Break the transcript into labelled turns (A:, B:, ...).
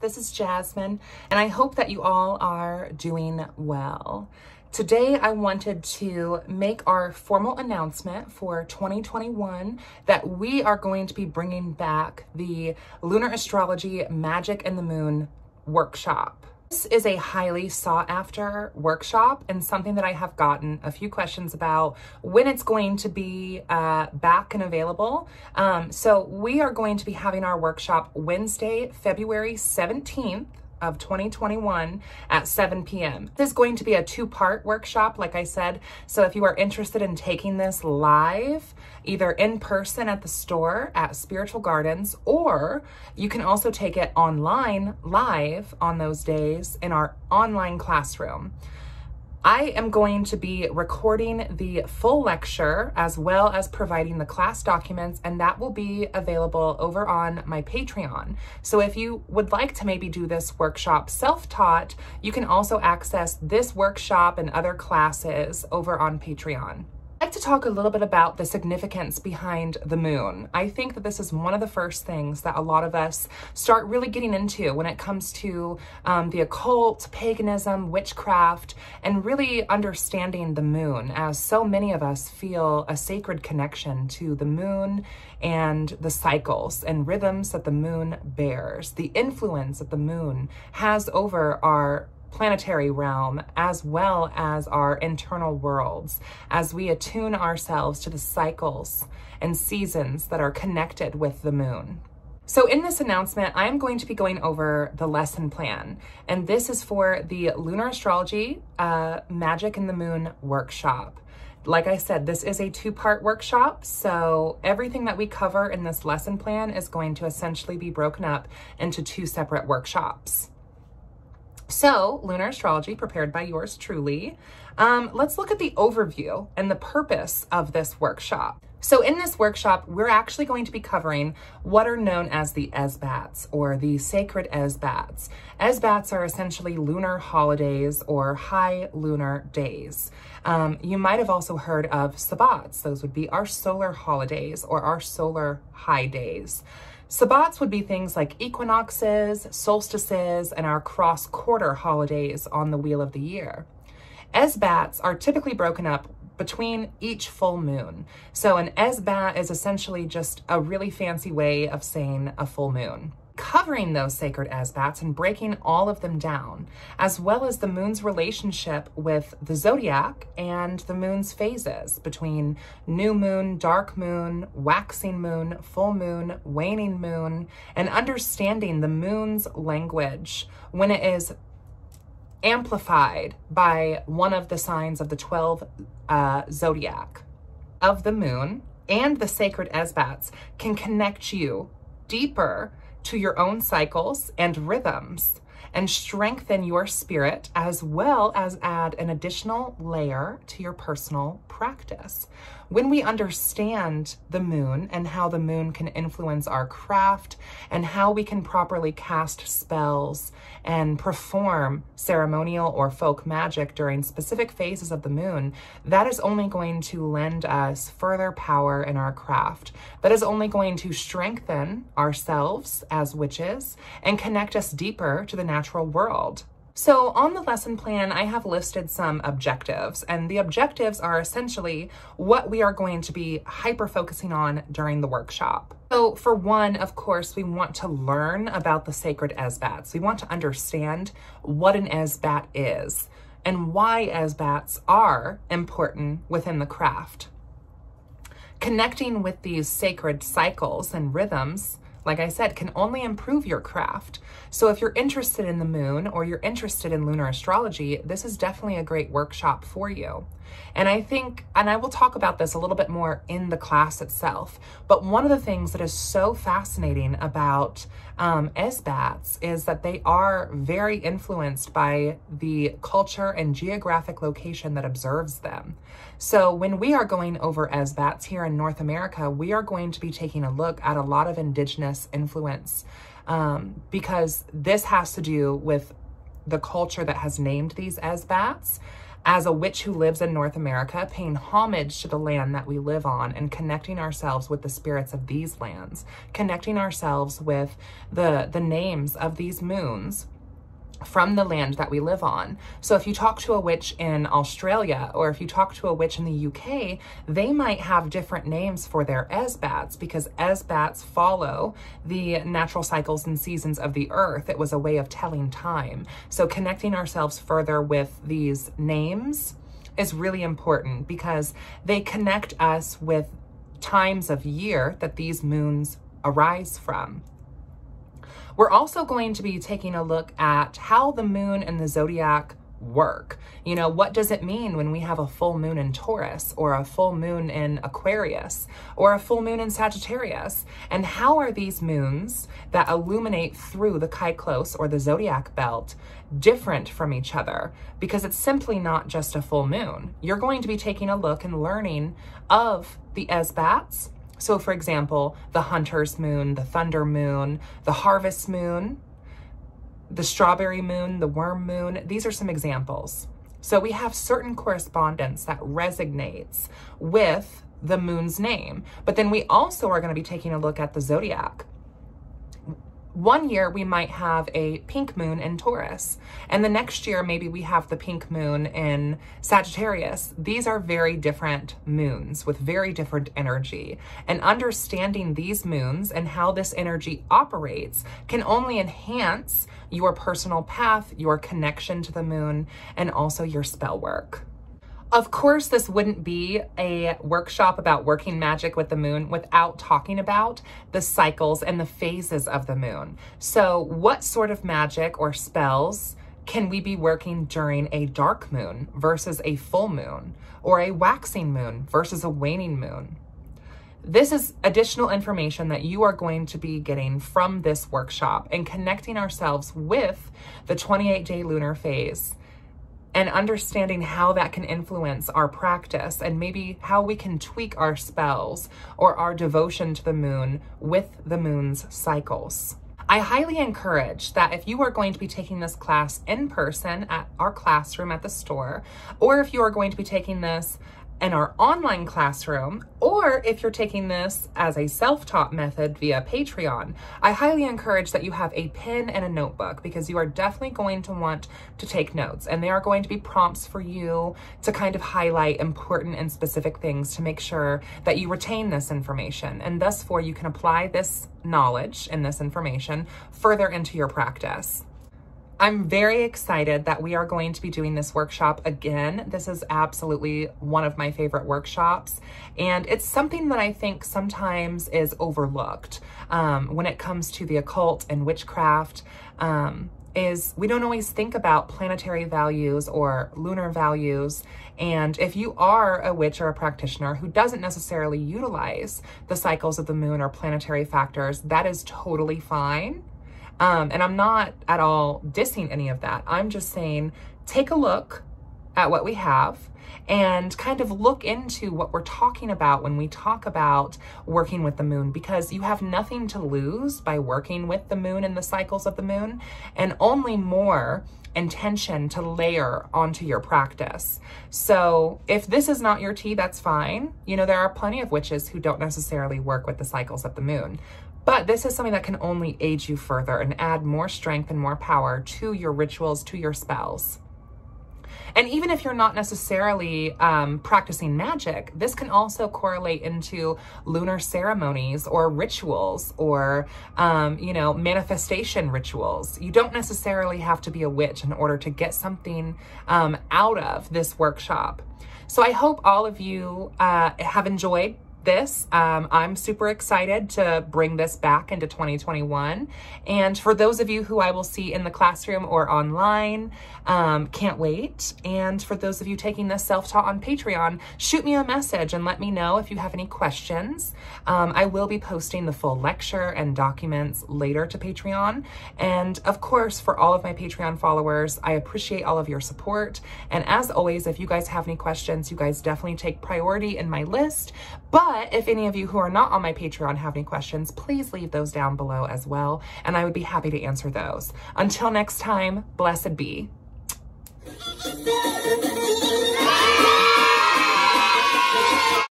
A: This is Jasmyne, and I hope that you all are doing well. Today, I wanted to make our formal announcement for 2021 that we are going to be bringing back the Lunar Astrology Magic and the Moon workshop. This is a highly sought after workshop and something that I have gotten a few questions about when it's going to be uh, back and available. Um, so we are going to be having our workshop Wednesday, February 17th of 2021 at 7 p.m. This is going to be a two-part workshop, like I said. So if you are interested in taking this live, either in person at the store at Spiritual Gardens, or you can also take it online live on those days in our online classroom. I am going to be recording the full lecture as well as providing the class documents, and that will be available over on my Patreon. So if you would like to maybe do this workshop self-taught, you can also access this workshop and other classes over on Patreon. I'd like to talk a little bit about the significance behind the moon. I think that this is one of the first things that a lot of us start really getting into when it comes to um, the occult, paganism, witchcraft, and really understanding the moon, as so many of us feel a sacred connection to the moon and the cycles and rhythms that the moon bears, the influence that the moon has over our planetary realm as well as our internal worlds as we attune ourselves to the cycles and seasons that are connected with the moon. So in this announcement, I'm going to be going over the lesson plan, and this is for the Lunar Astrology uh, Magic in the Moon workshop. Like I said, this is a two-part workshop, so everything that we cover in this lesson plan is going to essentially be broken up into two separate workshops. So, lunar astrology prepared by yours truly. Um, let's look at the overview and the purpose of this workshop. So in this workshop, we're actually going to be covering what are known as the Esbats or the sacred Esbats. Esbats are essentially lunar holidays or high lunar days. Um, you might have also heard of Sabbats. Those would be our solar holidays or our solar high days. Sabbats would be things like equinoxes, solstices, and our cross-quarter holidays on the wheel of the year. Esbats are typically broken up between each full moon. So an esbat is essentially just a really fancy way of saying a full moon covering those sacred Esbats and breaking all of them down, as well as the moon's relationship with the zodiac and the moon's phases between new moon, dark moon, waxing moon, full moon, waning moon, and understanding the moon's language when it is amplified by one of the signs of the 12 uh, zodiac of the moon and the sacred Esbats can connect you deeper to your own cycles and rhythms and strengthen your spirit as well as add an additional layer to your personal practice. When we understand the moon and how the moon can influence our craft and how we can properly cast spells and perform ceremonial or folk magic during specific phases of the moon, that is only going to lend us further power in our craft. That is only going to strengthen ourselves as witches and connect us deeper to the natural world. So on the lesson plan, I have listed some objectives, and the objectives are essentially what we are going to be hyper focusing on during the workshop. So for one, of course, we want to learn about the sacred Esbats. We want to understand what an Esbat is and why Esbats are important within the craft. Connecting with these sacred cycles and rhythms like I said, can only improve your craft. So if you're interested in the moon or you're interested in lunar astrology, this is definitely a great workshop for you. And I think, and I will talk about this a little bit more in the class itself, but one of the things that is so fascinating about um, Esbats is that they are very influenced by the culture and geographic location that observes them. So when we are going over Esbats here in North America, we are going to be taking a look at a lot of indigenous influence um, because this has to do with the culture that has named these Esbats. As a witch who lives in North America, paying homage to the land that we live on and connecting ourselves with the spirits of these lands, connecting ourselves with the, the names of these moons from the land that we live on. So if you talk to a witch in Australia or if you talk to a witch in the UK, they might have different names for their Esbats because Esbats follow the natural cycles and seasons of the earth. It was a way of telling time. So connecting ourselves further with these names is really important because they connect us with times of year that these moons arise from. We're also going to be taking a look at how the moon and the zodiac work. You know, what does it mean when we have a full moon in Taurus or a full moon in Aquarius or a full moon in Sagittarius? And how are these moons that illuminate through the Kyklos or the zodiac belt different from each other? Because it's simply not just a full moon. You're going to be taking a look and learning of the Esbats so for example, the hunter's moon, the thunder moon, the harvest moon, the strawberry moon, the worm moon, these are some examples. So we have certain correspondence that resonates with the moon's name, but then we also are going to be taking a look at the zodiac one year we might have a pink moon in Taurus, and the next year maybe we have the pink moon in Sagittarius. These are very different moons with very different energy. And understanding these moons and how this energy operates can only enhance your personal path, your connection to the moon, and also your spell work. Of course, this wouldn't be a workshop about working magic with the moon without talking about the cycles and the phases of the moon. So what sort of magic or spells can we be working during a dark moon versus a full moon or a waxing moon versus a waning moon? This is additional information that you are going to be getting from this workshop and connecting ourselves with the 28 day lunar phase and understanding how that can influence our practice and maybe how we can tweak our spells or our devotion to the moon with the moon's cycles. I highly encourage that if you are going to be taking this class in person at our classroom at the store, or if you are going to be taking this in our online classroom, or if you're taking this as a self-taught method via Patreon, I highly encourage that you have a pen and a notebook because you are definitely going to want to take notes and they are going to be prompts for you to kind of highlight important and specific things to make sure that you retain this information and thus for you can apply this knowledge and this information further into your practice. I'm very excited that we are going to be doing this workshop again. This is absolutely one of my favorite workshops. And it's something that I think sometimes is overlooked um, when it comes to the occult and witchcraft. Um, is we don't always think about planetary values or lunar values. And if you are a witch or a practitioner who doesn't necessarily utilize the cycles of the moon or planetary factors, that is totally fine. Um, and I'm not at all dissing any of that. I'm just saying, take a look at what we have and kind of look into what we're talking about when we talk about working with the moon because you have nothing to lose by working with the moon and the cycles of the moon and only more intention to layer onto your practice. So if this is not your tea, that's fine. You know, there are plenty of witches who don't necessarily work with the cycles of the moon. But this is something that can only aid you further and add more strength and more power to your rituals, to your spells. And even if you're not necessarily um, practicing magic, this can also correlate into lunar ceremonies or rituals or, um, you know, manifestation rituals. You don't necessarily have to be a witch in order to get something um, out of this workshop. So I hope all of you uh, have enjoyed this. Um, I'm super excited to bring this back into 2021. And for those of you who I will see in the classroom or online, um, can't wait. And for those of you taking this self-taught on Patreon, shoot me a message and let me know if you have any questions. Um, I will be posting the full lecture and documents later to Patreon. And of course, for all of my Patreon followers, I appreciate all of your support. And as always, if you guys have any questions, you guys definitely take priority in my list. But but if any of you who are not on my Patreon have any questions, please leave those down below as well, and I would be happy to answer those. Until next time, blessed be.